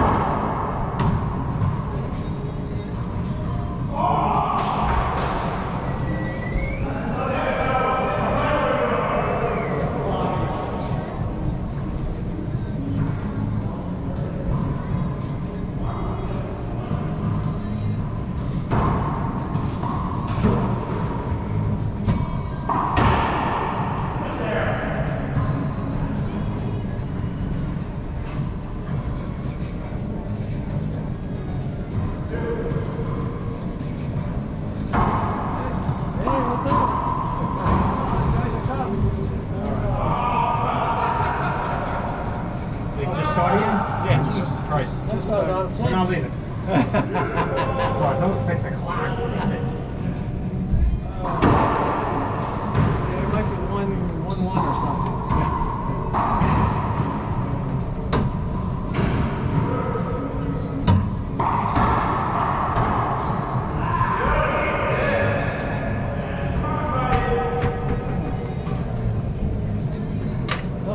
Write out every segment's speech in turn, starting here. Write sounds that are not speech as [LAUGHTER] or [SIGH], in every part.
you Yeah, Jesus Christ. Just Just, uh, started. We're not leaving. well, it's almost six o'clock. Damn it. Uh, yeah, it might be one, one, one or something.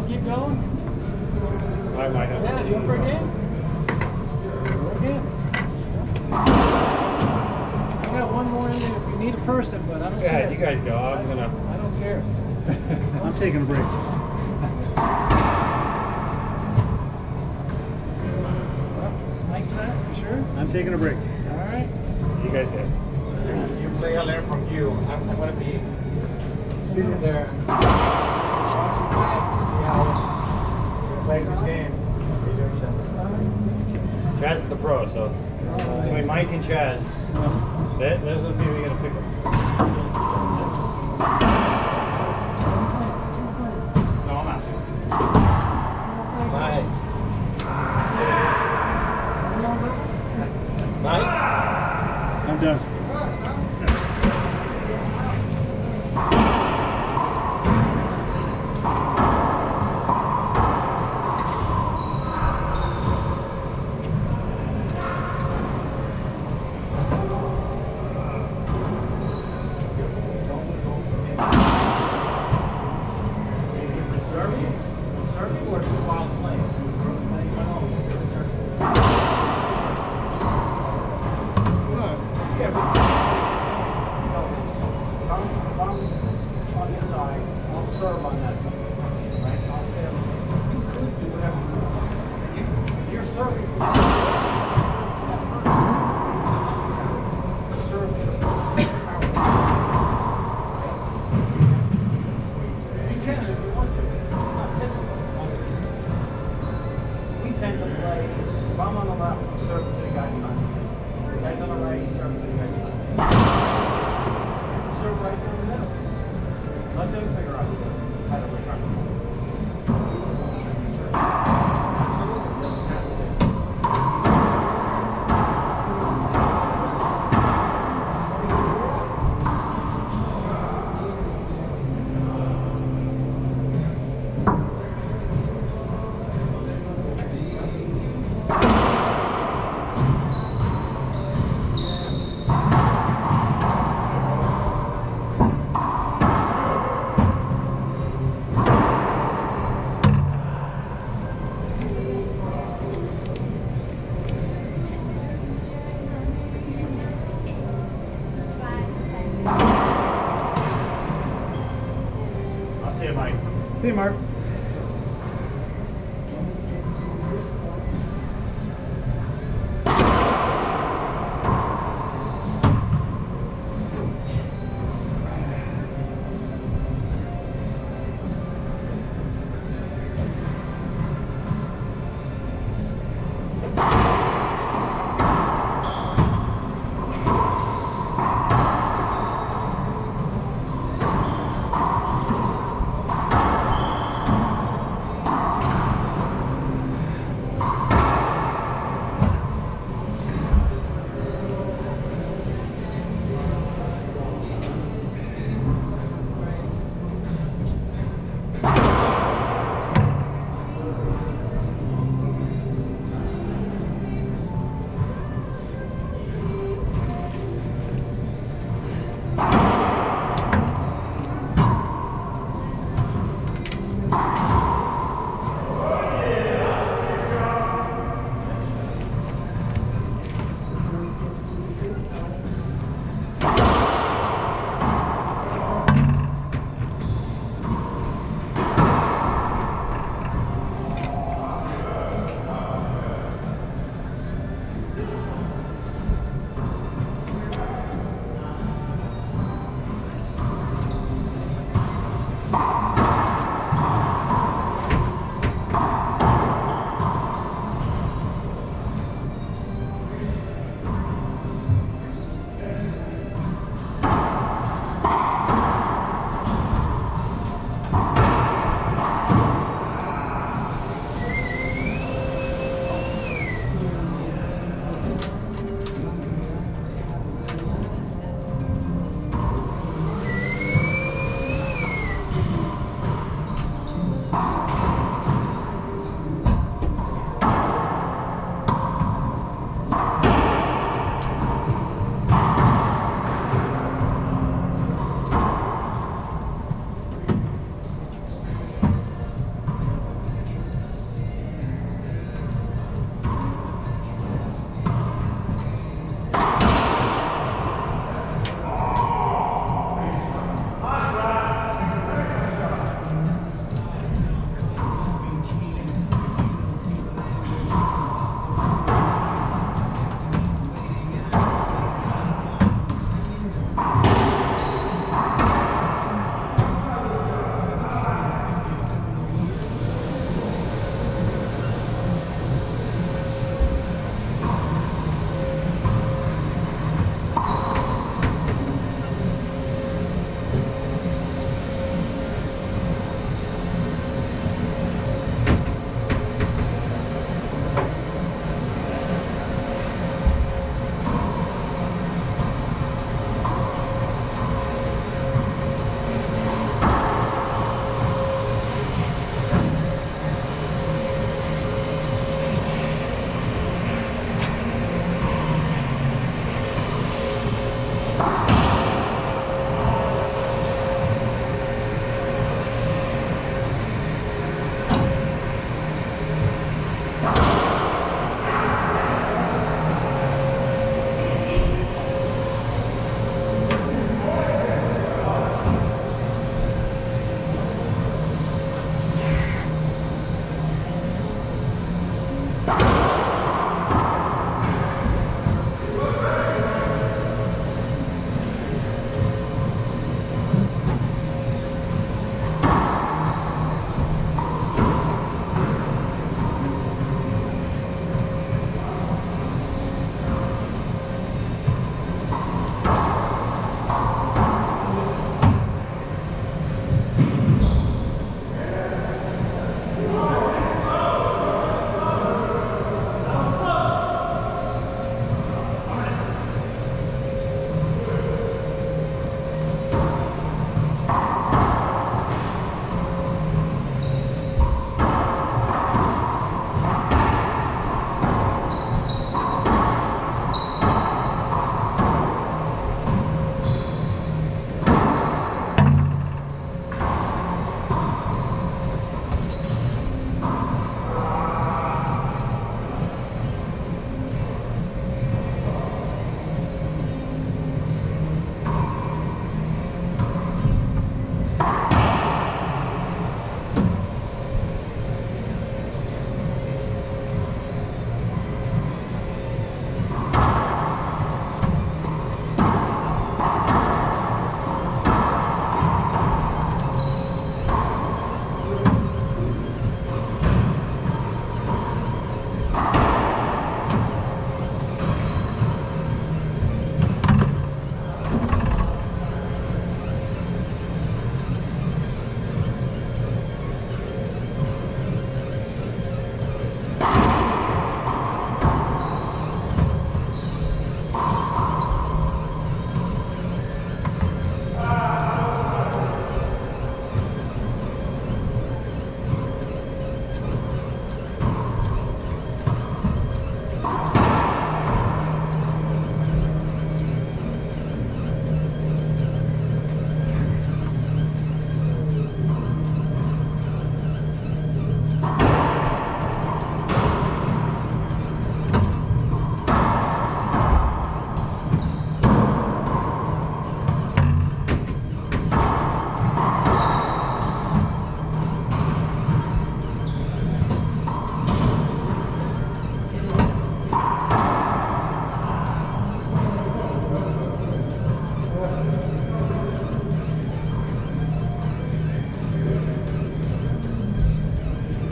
Keep going. I might have. Yeah, you for a game? Go again. I got one more in there if you need a person, but I don't Go care. ahead, you guys go. I'm gonna. I don't care. [LAUGHS] I'm taking a break. Well, Mike's that, you sure? I'm taking a break. All right. You guys go. You play, I learn from you. I'm, I'm gonna be sitting there watching Mike to see how he plays this game. He's doing something. Chaz is the pro, so between Mike and Chaz, that, those the people you're gonna pick up. No, I'm out. Nice. Mike? I'm done. Yeah, but If I'm, if I'm on this side, I'll serve on that side, right? I'll stay on. You could do whatever you want. You- You're serving for. Serve in a person if I'm on the left, I'm serving See you, Mark.